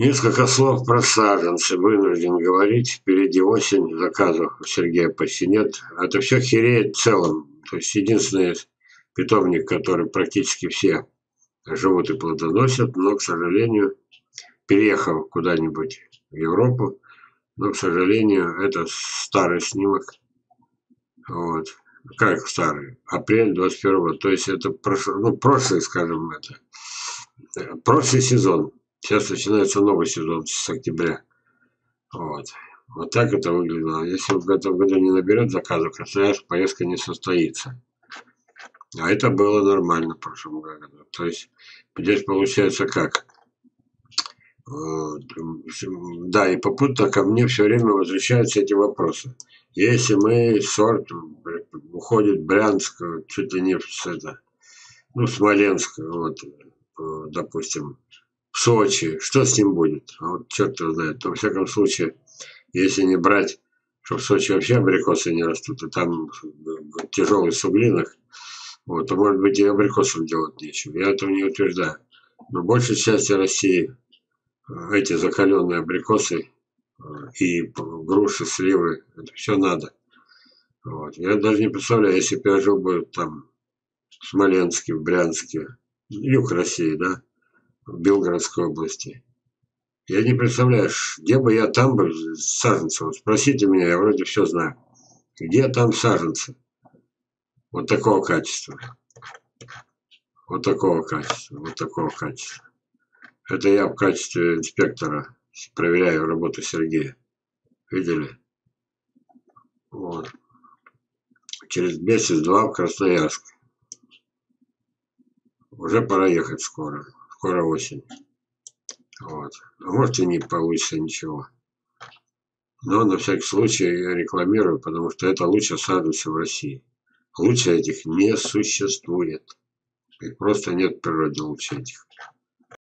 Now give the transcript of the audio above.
Несколько слов про саженцы вынужден говорить. Впереди осень, заказов у Сергея почти нет. Это все хереет в целом. То есть единственный питомник, который практически все живут и плодоносят, но, к сожалению, переехал куда-нибудь в Европу, но, к сожалению, это старый снимок. Вот. Как старый? Апрель 21 То есть это прошлый, ну, прошлый, скажем, это. Прошлый сезон. Сейчас начинается новый сезон с октября. Вот. Вот так это выглядело. Если в этом году не наберет заказов, Красноярск поездка не состоится. А это было нормально в прошлом году. То есть здесь получается как? Да, и попутно ко мне все время возвращаются эти вопросы. Если мы сорт уходит Брянск, чуть ли не с это, ну, Смоленск, вот, допустим, в Сочи, что с ним будет? А вот черт его знает. Во всяком случае, если не брать, что в Сочи вообще абрикосы не растут, и там тяжелый суглинок, вот, то может быть и абрикосам делать нечего. Я этого не утверждаю. Но большей части России э, эти закаленные абрикосы э, и груши, сливы, это все надо. Вот. Я даже не представляю, если бы я жил бы там в Смоленске, в Брянске, юг России, да, в Белгородской области. Я не представляю, где бы я там был саженцем. Спросите меня, я вроде все знаю. Где там саженцы? Вот такого качества. Вот такого качества. Вот такого качества. Это я в качестве инспектора проверяю работу Сергея. Видели? Вот. Через месяц-два в Красноярск. Уже пора ехать скоро скоро осень. Вот. А может и не получится ничего. Но на всякий случай я рекламирую, потому что это лучше саженцы в России. Лучше этих не существует. Их просто нет в лучше этих.